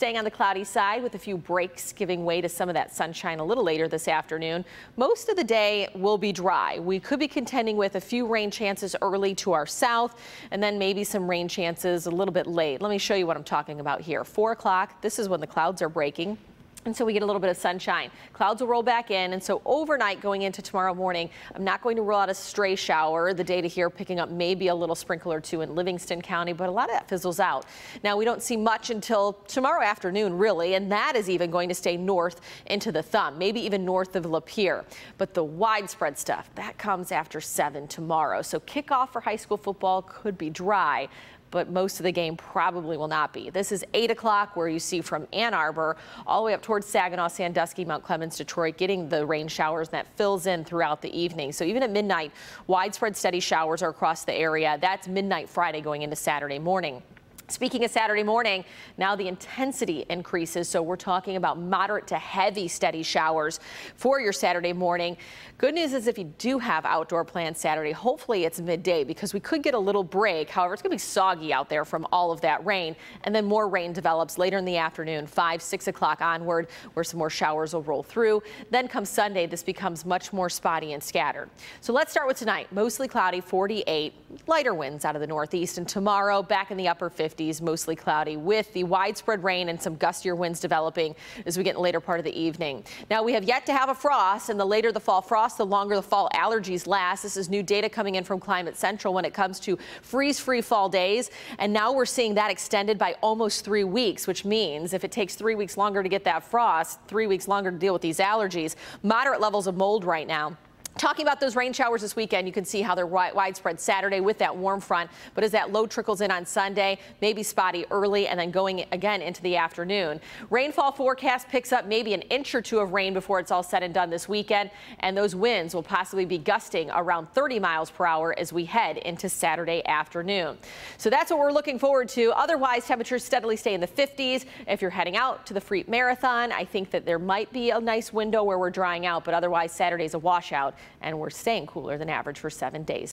staying on the cloudy side with a few breaks giving way to some of that sunshine a little later this afternoon. Most of the day will be dry. We could be contending with a few rain chances early to our south and then maybe some rain chances a little bit late. Let me show you what I'm talking about here. 4 o'clock, this is when the clouds are breaking. And so we get a little bit of sunshine. Clouds will roll back in. And so overnight going into tomorrow morning, I'm not going to rule out a stray shower. The data here picking up maybe a little sprinkle or two in Livingston County, but a lot of that fizzles out. Now we don't see much until tomorrow afternoon, really. And that is even going to stay north into the thumb, maybe even north of Lapeer. But the widespread stuff that comes after 7 tomorrow. So kickoff for high school football could be dry but most of the game probably will not be. This is 8 o'clock where you see from Ann Arbor all the way up towards Saginaw, Sandusky, Mount Clemens, Detroit, getting the rain showers and that fills in throughout the evening. So even at midnight, widespread steady showers are across the area. That's midnight Friday going into Saturday morning. Speaking of Saturday morning, now the intensity increases. So we're talking about moderate to heavy steady showers for your Saturday morning. Good news is if you do have outdoor plans Saturday, hopefully it's midday because we could get a little break. However, it's going to be soggy out there from all of that rain. And then more rain develops later in the afternoon, 5, 6 o'clock onward, where some more showers will roll through. Then come Sunday, this becomes much more spotty and scattered. So let's start with tonight. Mostly cloudy, 48, lighter winds out of the northeast. And tomorrow, back in the upper 50s. 50s, mostly cloudy with the widespread rain and some gustier winds developing as we get in the later part of the evening. Now we have yet to have a frost and the later the fall frost, the longer the fall allergies last. This is new data coming in from Climate Central when it comes to freeze free fall days. And now we're seeing that extended by almost three weeks, which means if it takes three weeks longer to get that frost, three weeks longer to deal with these allergies, moderate levels of mold right now. Talking about those rain showers this weekend, you can see how they're widespread Saturday with that warm front. But as that low trickles in on Sunday, maybe spotty early and then going again into the afternoon. Rainfall forecast picks up maybe an inch or two of rain before it's all said and done this weekend. And those winds will possibly be gusting around 30 miles per hour as we head into Saturday afternoon. So that's what we're looking forward to. Otherwise, temperatures steadily stay in the 50s. If you're heading out to the Freep Marathon, I think that there might be a nice window where we're drying out, but otherwise Saturday's a washout and we're staying cooler than average for seven days.